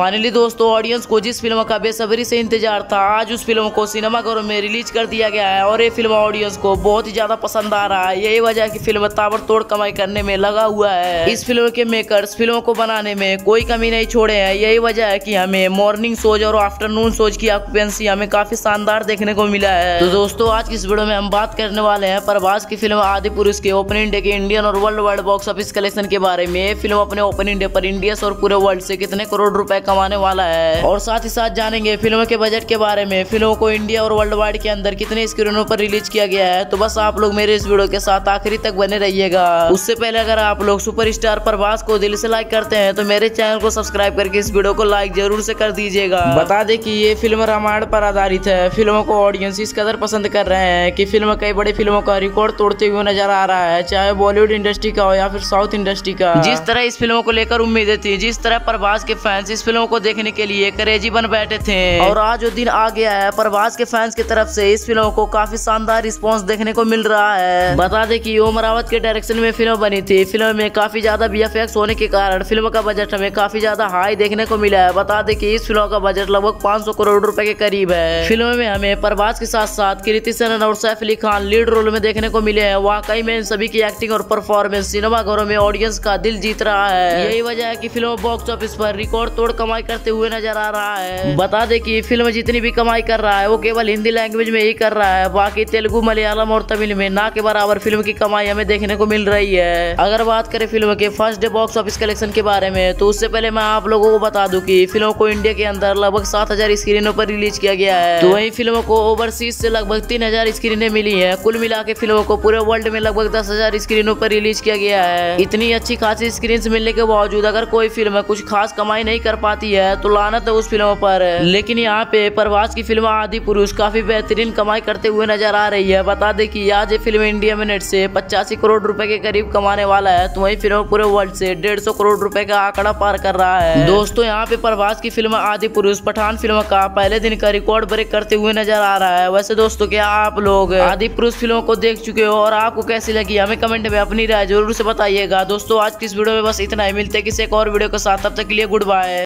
Finally दोस्तों audience को जिस फ़िल्म का बेसब्री से इंतज़ार था, आज उस फ़िल्म को सिनेमाघरों में रिलीज़ कर दिया गया है और ये फ़िल्म ऑडियंस को बहुत ही ज़्यादा पसंद आ रहा है। यही वजह कि फ़िल्म ताबड़तोड़ कमाई करने में लगा हुआ है। इस फ़िल्म के मेकर्स फ़िल्म को बनाने में कोई कमी नहीं छोड़े हैं। यही वजह है की हमें मॉर्निंग शोज़ और आफ्टरनून शोज़ की ऑक्यूपेंसी हमें काफ़ी शानदार देखने को मिला है। तो दोस्तों, आज की इस वीडियो में हम बात करने वाले हैं प्रभास की फ़िल्म आदि पुरुष के ओपनिंग डे के इंडियन और world wide box office collection के बारे में। ये फ़िल्म अपने ओपनिंग डे पर इंडिया और पूरे वर्ल्ड से कितने करोड़ रुपए कमाने वाला है। और साथ ही साथ जानेंगे फ़िल्मों के बजट के बारे में। फ़िल्मों को इंडिया और वर्ल्ड वाइड के अंदर कितने स्क्रीनों पर रिलीज़ किया गया है। तो बस आप लोग मेरे इस वीडियो के साथ आखिरी तक बने रहिएगा। उससे पहले अगर आप लोग सुपर स्टार प्रभास को दिल से लाइक करते हैं तो मेरे चैनल को सब्सक्राइब करके इस वीडियो को लाइक ज़रूर से कर दीजिएगा। बता दे की ये फ़िल्म रामायण पर आधारित है। फ़िल्मों को ऑडियंस इस कदर पसंद कर रहे हैं की फ़िल्म कई बड़ी फ़िल्मों का रिकॉर्ड तोड़ते हुए नज़र आ रहा है, चाहे बॉलीवुड इंडस्ट्री का हो या फिर साउथ इंडस्ट्री का। जिस तरह इस फ़िल्मों को लेकर उम्मीदें थी, जिस तरह प्रभास के फैंस इस फ़िल्म को देखने के लिए करेजी बन बैठे थे। और आज जो दिन आ गया है प्रभास के फैंस की तरफ़ से इस फ़िल्म को काफ़ी शानदार रिस्पॉन्स देखने को मिल रहा है। बता दें कि ओम रावत के डायरेक्शन में फ़िल्म बनी थी। फ़िल्म में काफ़ी ज़्यादा बी होने के कारण फ़िल्म का बजट हमें काफ़ी ज़्यादा हाई देखने को मिला है। बता दें की इस फ़िल्म का बजट लगभग 500 करोड़ रूपए के करीब है। फ़िल्म में हमें प्रभास के साथ साथ कृति सेनन और सैफ अली खान लीड रोल में देखने को मिले हैं। वाकई में सभी की एक्टिंग और परफॉर्मेंस सिनेमा घरों में ऑडियंस का दिल जीत रहा है। यही वजह है की फ़िल्म बॉक्स ऑफ़िस पर रिकॉर्ड तोड़ कमाई करते हुए नज़र आ रहा है। बता दे कि फ़िल्म जितनी भी कमाई कर रहा है, वो केवल हिंदी लैंग्वेज में ही कर रहा है। बाकी तेलुगु, मलयालम और तमिल में ना के बराबर फ़िल्म की कमाई हमें देखने को मिल रही है। अगर बात करें फ़िल्म के first day box office collection के बारे में तो उससे पहले मैं आप लोगों को बता दूँ कि फ़िल्म को इंडिया के अंदर लगभग सात हज़ार स्क्रीनों पर रिलीज़ किया गया है। तो वही फ़िल्म को ओवरसीज से लगभग तीन हज़ार स्क्रीनें मिली है। कुल मिला के फ़िल्मों को पूरे वर्ल्ड में लगभग दस हज़ार स्क्रीनों पर रिलीज़ किया गया है। इतनी अच्छी खासी स्क्रीन मिलने के बावजूद अगर कोई फ़िल्म कुछ खास कमाई नहीं कर पाती है तो लानत है उस फ़िल्म पर। लेकिन यहाँ पे प्रभास की फ़िल्म आदि पुरुष काफ़ी बेहतरीन कमाई करते हुए नज़र आ रही है। बता दे कि आज ये फ़िल्म इंडिया में नेट से पचासी करोड़ रुपए के करीब कमाने वाला है तो वही फ़िल्म पूरे वर्ल्ड से डेढ़ सौ करोड़ रुपए का आंकड़ा पार कर रहा है। दोस्तों, यहाँ पे प्रभास की फ़िल्म आदि पुरुष पठान फ़िल्म का पहले दिन का रिकॉर्ड ब्रेक करते हुए नज़र आ रहा है। वैसे दोस्तों, क्या आप लोग आदि पुरुष फ़िल्मों को देख चुके हो और आपको कैसी लगी? हमें कमेंट में अपनी राय ज़रूर से बताइएगा। दोस्तों, आज की इस वीडियो में बस इतना ही। मिलते किसी एक और वीडियो के साथ। तब तक के लिए गुड बाय।